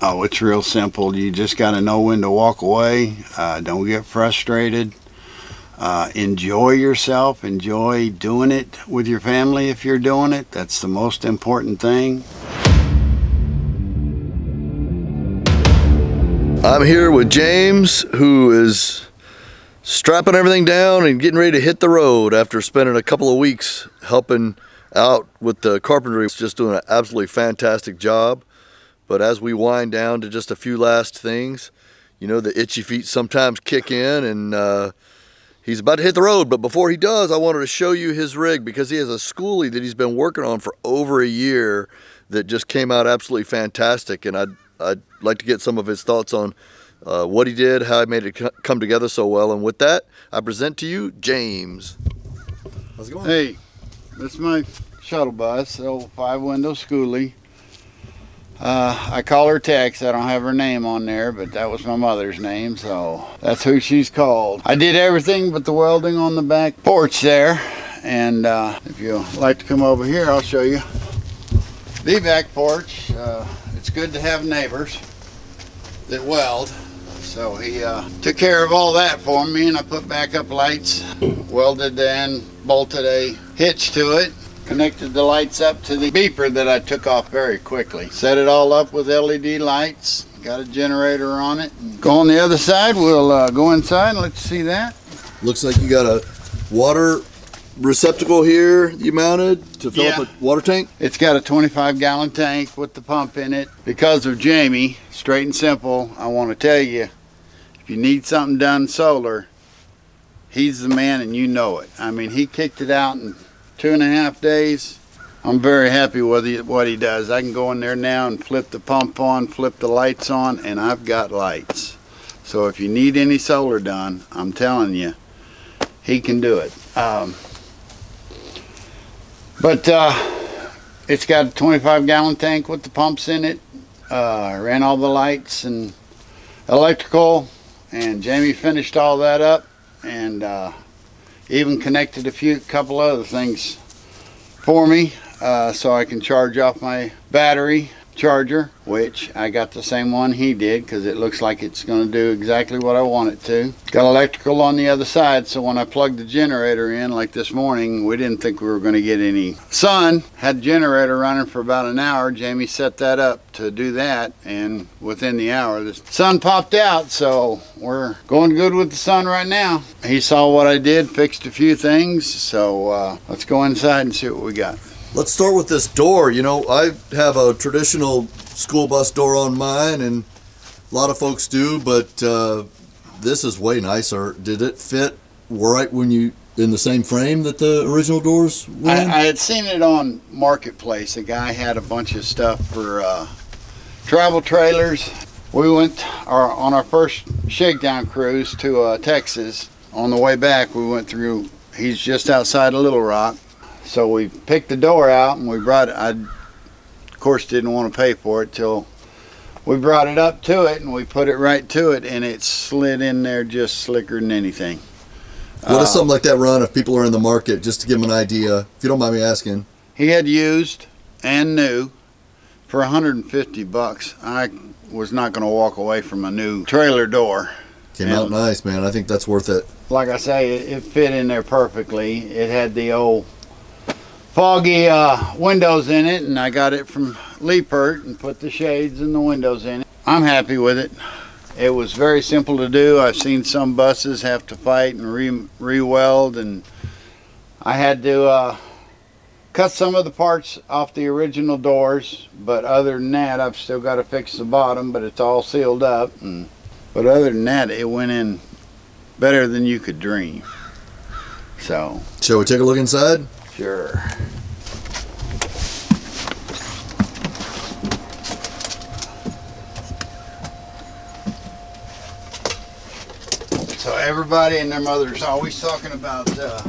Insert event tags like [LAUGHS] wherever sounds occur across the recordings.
Oh, it's real simple. You just got to know when to walk away. Uh, don't get frustrated. Uh, enjoy yourself. Enjoy doing it with your family if you're doing it. That's the most important thing. I'm here with James, who is strapping everything down and getting ready to hit the road after spending a couple of weeks helping out with the carpentry. It's just doing an absolutely fantastic job. But as we wind down to just a few last things, you know, the itchy feet sometimes kick in and uh, he's about to hit the road. But before he does, I wanted to show you his rig because he has a skoolie that he's been working on for over a year that just came out absolutely fantastic. And I'd, I'd like to get some of his thoughts on uh, what he did, how he made it come together so well. And with that, I present to you James. How's it going? Hey, this is my shuttle bus, old five window skoolie. Uh, I call her Tex. I don't have her name on there, but that was my mother's name, so that's who she's called. I did everything but the welding on the back porch there. And uh, if you like to come over here, I'll show you the back porch. Uh, it's good to have neighbors that weld. So he uh, took care of all that for me and I put backup lights, welded and bolted a hitch to it, connected the lights up to the beeper that I took off very quickly. Set it all up with LED lights, got a generator on it. Go on the other side, we'll uh, go inside and let's see that. Looks like you got a water receptacle here you mounted to fill yeah. up a water tank? It's got a 25 gallon tank with the pump in it. Because of Jamie, straight and simple, I want to tell you, if you need something done solar, he's the man and you know it. I mean, he kicked it out in two and a half days. I'm very happy with what he does. I can go in there now and flip the pump on, flip the lights on, and I've got lights. So if you need any solar done, I'm telling you, he can do it. Um, but uh, it's got a 25 gallon tank with the pumps in it. Uh, ran all the lights and electrical and Jamie finished all that up and uh, even connected a few couple other things for me uh, so I can charge off my battery charger, which I got the same one he did because it looks like it's going to do exactly what I want it to. Got electrical on the other side, so when I plugged the generator in, like this morning, we didn't think we were going to get any sun. Had the generator running for about an hour. Jamie set that up to do that, and within the hour, the sun popped out, so we're going good with the sun right now. He saw what I did, fixed a few things, so uh, let's go inside and see what we got. Let's start with this door. You know, I have a traditional school bus door on mine, and a lot of folks do, but uh, this is way nicer. Did it fit right when you in the same frame that the original doors were? I, I had seen it on Marketplace. A guy had a bunch of stuff for uh, travel trailers. We went our, on our first shakedown cruise to uh, Texas. On the way back, we went through. He's just outside of Little Rock so we picked the door out and we brought it. I, of course, didn't want to pay for it till we brought it up to it and we put it right to it and it slid in there just slicker than anything. What uh, does something like that run if people are in the market, just to give them an idea, if you don't mind me asking? He had used and new for 150 bucks. I was not going to walk away from a new trailer door. Came and out nice, man. I think that's worth it. Like I say, it, it fit in there perfectly. It had the old foggy uh, windows in it and I got it from Lippert and put the shades and the windows in it. I'm happy with it. It was very simple to do. I've seen some buses have to fight and re, re-weld and I had to uh, cut some of the parts off the original doors but other than that I've still got to fix the bottom but it's all sealed up and, but other than that it went in better than you could dream. So. Shall we take a look inside? Sure. So everybody and their mother's always talking about uh,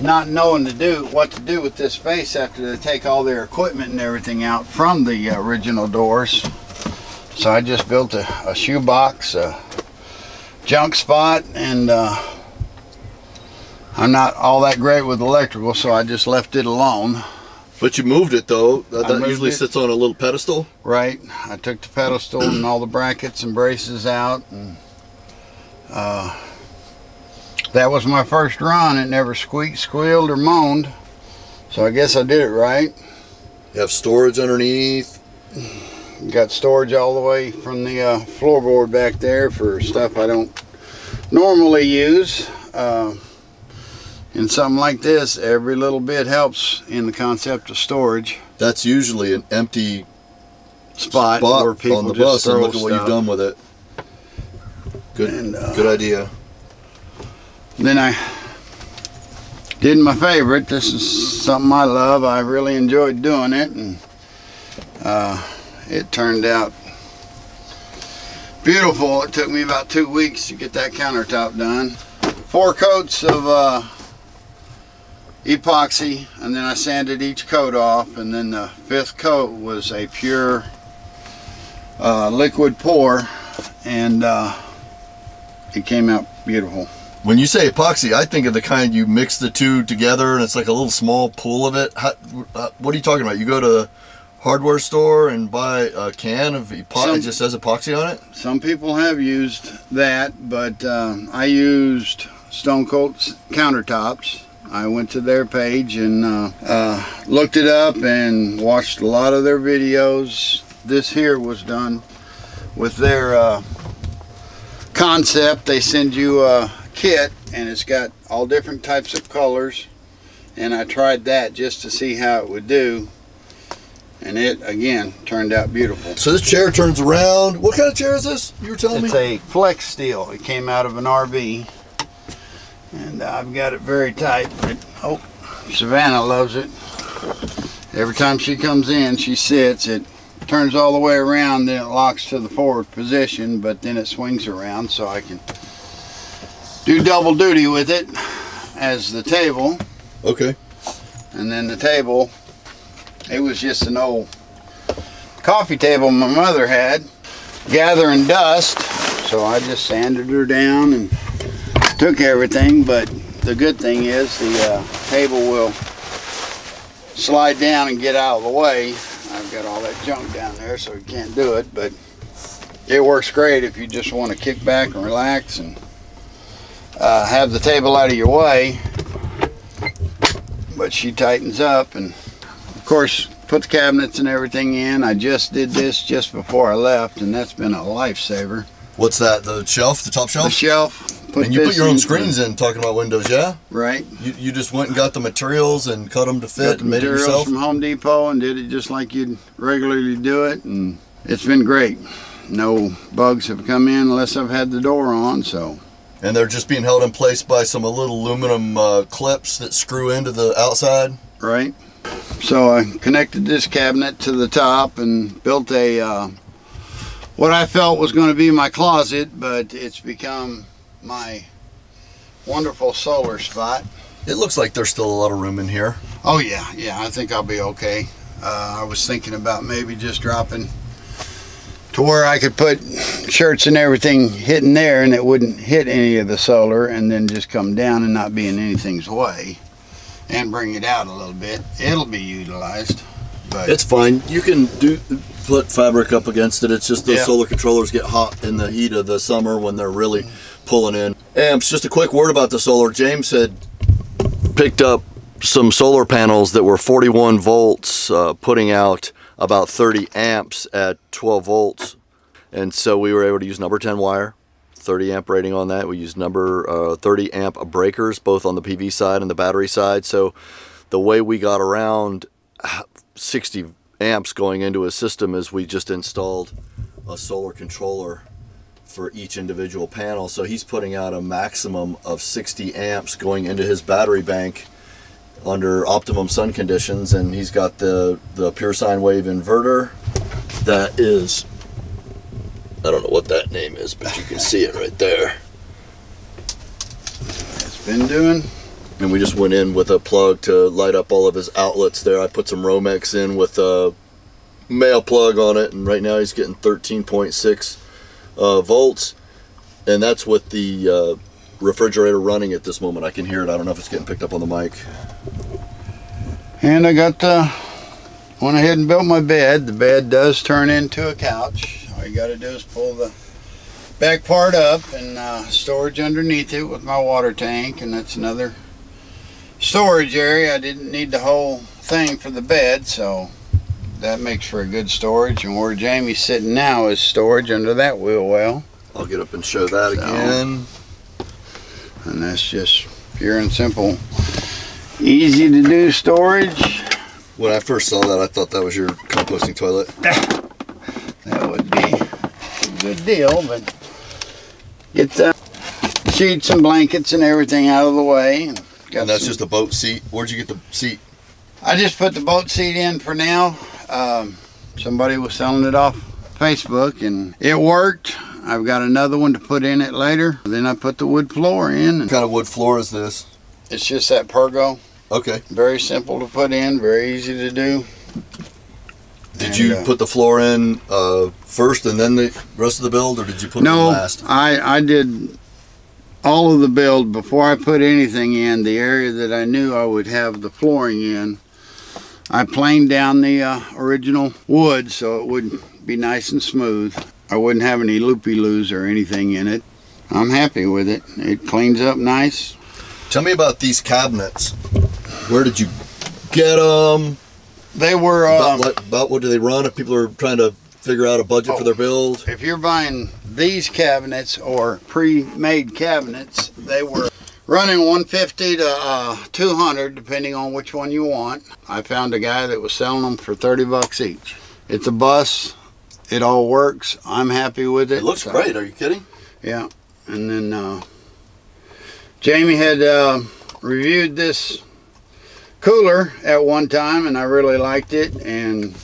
not knowing to do what to do with this space after they take all their equipment and everything out from the original doors. So I just built a, a shoe box, a junk spot, and uh, I'm not all that great with electrical, so I just left it alone. But you moved it though. That, that usually it. sits on a little pedestal. Right. I took the pedestal and all the brackets and braces out, and uh, that was my first run. It never squeaked, squealed, or moaned. So I guess I did it right. You have storage underneath. Got storage all the way from the uh, floorboard back there for stuff I don't normally use. Uh, in something like this, every little bit helps in the concept of storage That's usually an empty spot, spot where people on the just bus, and look at what you've done with it. Good, And, uh, good idea. Then I did my favorite. This is something I love. I really enjoyed doing it, and uh, it turned out beautiful. It took me about two weeks to get that countertop done. Four coats of uh, epoxy, and then I sanded each coat off, and then the fifth coat was a pure uh, liquid pour, and uh, it came out beautiful. When you say epoxy, I think of the kind you mix the two together and it's like a little small pool of it. How, uh, what are you talking about? You go to the hardware store and buy a can of epoxy. It just says epoxy on it. Some people have used that, but um, I used Stone Coat countertops. I went to their page and uh, uh, looked it up and watched a lot of their videos. This here was done with their uh, concept. They send you a kit and it's got all different types of colors. And I tried that just to see how it would do. And it, again, turned out beautiful. So this chair turns around. What kind of chair is this? You were telling It's me. It's a Flexsteel. It came out of an RV. And I've got it very tight. But, oh, Savannah loves it. Every time she comes in, she sits. It turns all the way around, then it locks to the forward position, but then it swings around so I can do double duty with it as the table. okay. And then the table, it was just an old coffee table my mother had, gathering dust. So I just sanded her down and took everything. But the good thing is the uh, table will slide down and get out of the way. I've got all that junk down there, so you can't do it. But it works great if you just want to kick back and relax and uh, have the table out of your way but she tightens up and of course put the cabinets and everything in I just did this just before I left and that's been a lifesaver What's that? The shelf, the top shelf? the shelf. Put and you put your own screens in. Talking about windows, yeah. right You, you just went and got the materials and cut them to got fit the and made it materials yourself. from Home Depot and did it just like you'd regularly do it and it's been great no bugs have come in unless I've had the door on so And they're just being held in place by some little aluminum uh, clips that screw into the outside. right? So I connected this cabinet to the top and built a uh, what I felt was going to be my closet, but it's become my wonderful solar spot. It looks like there's still a lot of room in here. Oh yeah, yeah, I think I'll be okay. Uh, I was thinking about maybe just dropping to where I could put shirts and everything hitting there and it wouldn't hit any of the solar and then just come down and not be in anything's way and bring it out a little bit. It'll be utilized. But It's fine. You can do put fabric up against it. It's just those Yeah. solar controllers get hot in the heat of the summer when they're really pulling in. Amps. Just a quick word about the solar. James had picked up some solar panels that were 41 volts, uh, putting out about 30 amps at 12 volts, and so we were able to use number 10 wire. 30 amp rating on that. We used number uh, 30 amp breakers both on the PV side and the battery side. So the way we got around 60 amps going into a system is we just installed a solar controller for each individual panel. So he's putting out a maximum of 60 amps going into his battery bank under optimum sun conditions and he's got the the pure sine wave inverter that is I don't know what that name is, but you can see it right there. it's been doing And we just went in with a plug to light up all of his outlets there. I put some Romex in with a male plug on it, and right now he's getting 13.6 uh, volts. And that's with the uh, refrigerator running at this moment. I can hear it. I don't know if it's getting picked up on the mic. And I got the, went ahead and built my bed. The bed does turn into a couch. All you got to do is pull the back part up and uh, storage underneath it with my water tank. And that's another storage area. I didn't need the whole thing for the bed, so that makes for a good storage. And where Jamie's sitting now is storage under that wheel well. I'll get up and show that So- again. And that's just pure and simple. Easy to do storage. When I first saw that, I thought that was your composting toilet. [LAUGHS] That would be a good deal, but get the sheets and blankets and everything out of the way. And, got And that's some- just a boat seat. Where'd you get the seat? I just put the boat seat in for now. Um, somebody was selling it off Facebook and it worked. I've got another one to put in it later. Then I put the wood floor in What kind of wood floor is this? it's just that Pergo. Okay. Very simple to put in, very easy to do. Did And, you uh, put the floor in uh, first and then the rest of the build, or did you put it in No, last? I, I did all of the build before I put anything in. The area that I knew I would have the flooring in, I planed down the uh, original wood so it would be nice and smooth. I wouldn't have any loopy loos or anything in it. I'm happy with it. It cleans up nice. Tell me about these cabinets. Where did you get them? They were, about, um, what, about what do they run if people are trying to figure out a budget Oh. for their build? if you're buying these cabinets or pre-made cabinets, they were running 150 to uh, 200 depending on which one you want. I found a guy that was selling them for 30 bucks each. It's a bus. It all works. I'm happy with it. It looks So- great. Are you kidding? Yeah, and then uh, Jamie had uh, reviewed this cooler at one time, and I really liked it, and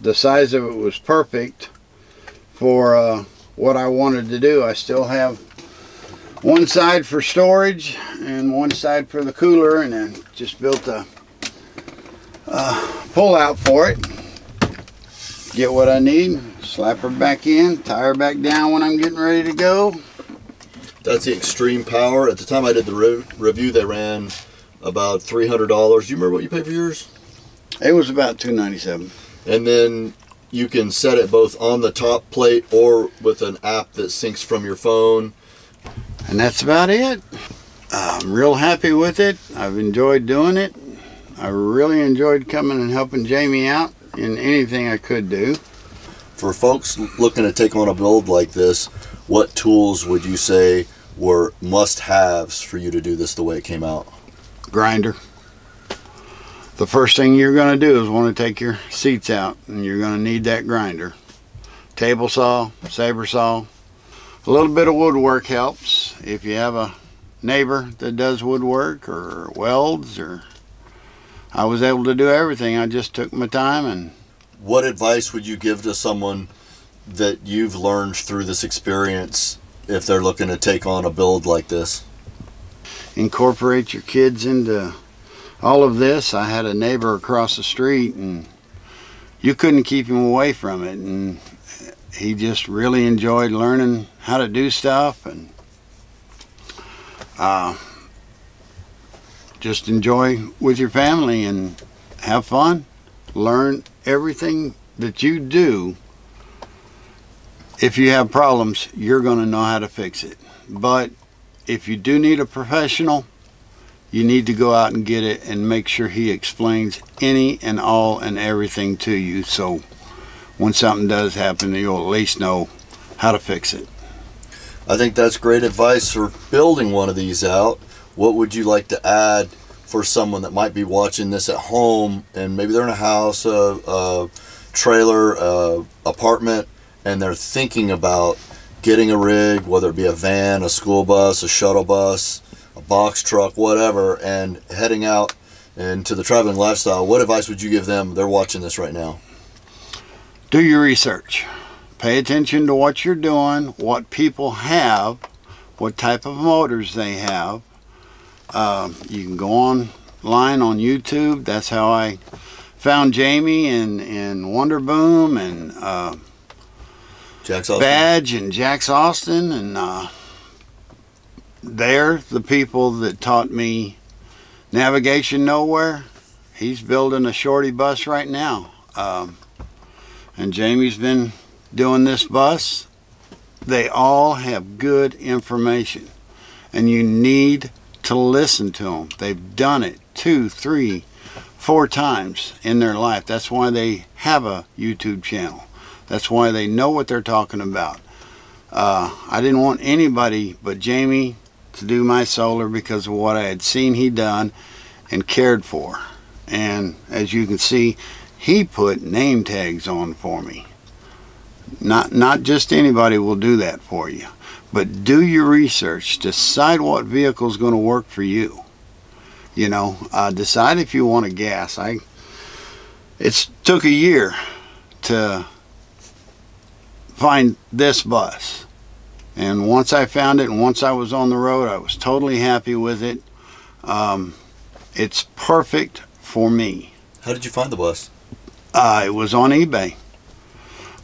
the size of it was perfect for uh, what I wanted to do. I still have one side for storage and one side for the cooler, and then just built a uh, pull out for it. Get what I need, slap her back in, tie her back down when I'm getting ready to go. That's the extreme power. At the time I did the re- review, they ran about three hundred dollars. Do you remember what you paid for yours? It was about two ninety seven. And then you can set it both on the top plate or with an app that syncs from your phone. And that's about it. I'm real happy with it. I've enjoyed doing it. I really enjoyed coming and helping Jamie out in anything I could do. For folks looking to take on a build like this, what tools would you say were must-haves for you to do this the way it came out? Grinder. The first thing you're going to do is want to take your seats out, and you're going to need that grinder. Table saw, saber saw. A little bit of woodwork helps. If you have a neighbor that does woodwork or welds, or I was able to do everything. I just took my time and What advice would you give to someone that you've learned through this experience if they're looking to take on a build like this? incorporate your kids into all of this. I had a neighbor across the street and you couldn't keep him away from it and he just really enjoyed learning how to do stuff and uh, just enjoy with your family and have fun. Learn everything that you do. If you have problems, you're going to know how to fix it. But if you do need a professional, you need to go out and get it and make sure he explains any and all and everything to you. So when something does happen, you'll at least know how to fix it. I think that's great advice for building one of these out. What would you like to add for someone that might be watching this at home and maybe they're in a house, a, a trailer, a apartment, and they're thinking about getting a rig, whether it be a van, a school bus, a shuttle bus, a box truck, whatever, and heading out into the traveling lifestyle? What advice would you give them? They're watching this right now. Do your research. Pay attention to what you're doing, what people have, what type of motors they have. Um, you can go online on YouTube. That's how I found Jamie and, and Wonder Boom and uh, Jack's Austin. Badge and Jax Austin, and uh, they're the people that taught me navigation nowhere he's building a shorty bus right now. Um, and Jamie's been doing this bus. They all have good information, and you need to listen to them. They've done it two, three, four times in their life. That's why they have a YouTube channel. That's why they know what they're talking about. Uh, I didn't want anybody but Jamie to do my solar because of what I had seen he done and cared for. And as you can see, he put name tags on for me. Not not just anybody will do that for you, but do your research. Decide what vehicle is going to work for you. You know, uh, decide if you want a gas. I it's took a year to find this bus. And once I found it and once I was on the road, I was totally happy with it. Um, it's perfect for me. How did you find the bus? Uh, it was on eBay.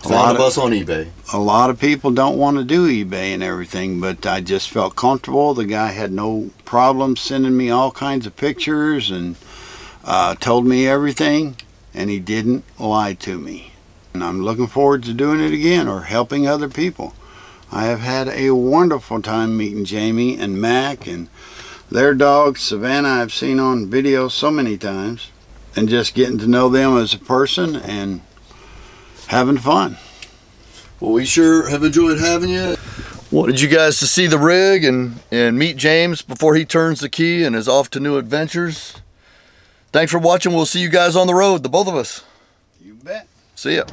A lot, of, us on eBay. a lot of people don't want to do eBay and everything, but I just felt comfortable. The guy had no problem sending me all kinds of pictures and uh, told me everything, and he didn't lie to me. And I'm looking forward to doing it again or helping other people. I have had a wonderful time meeting Jamie and Mac and their dog Savannah. I've seen on video so many times, and just getting to know them as a person and having fun. Well, we sure have enjoyed having you. Wanted you guys to see the rig and, and meet James before he turns the key and is off to new adventures. Thanks for watching. We'll see you guys on the road, the both of us. You bet. See ya.